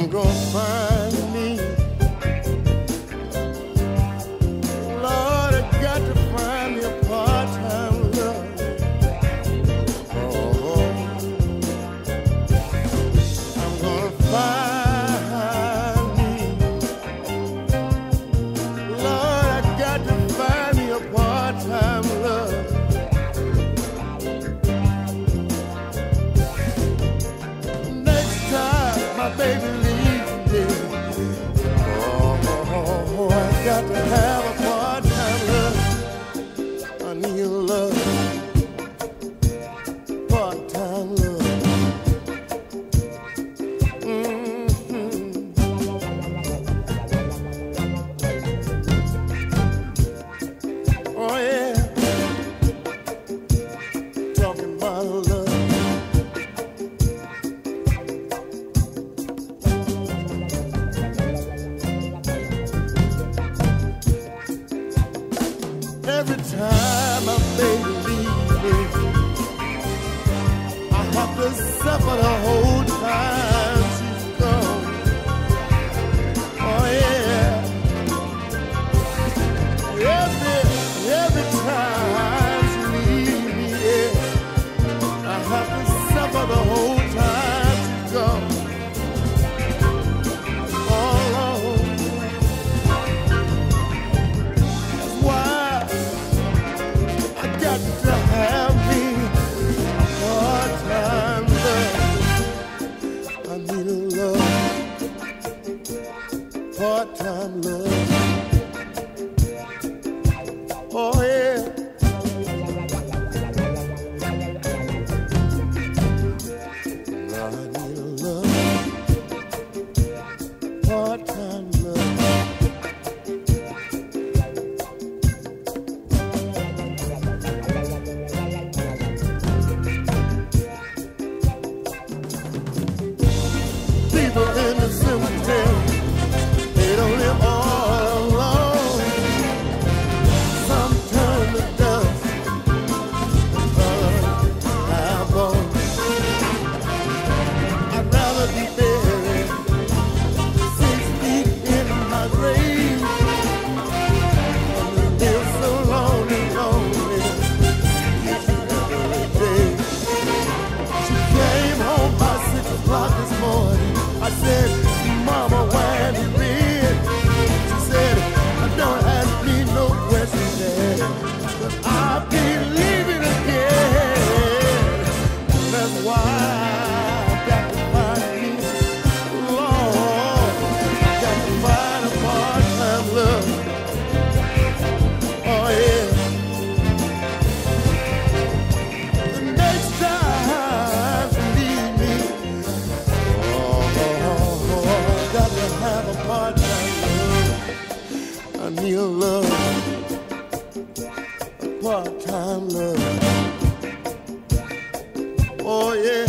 I'm grown firm. my I have to suffer the whole time. Thank you. Oh yeah.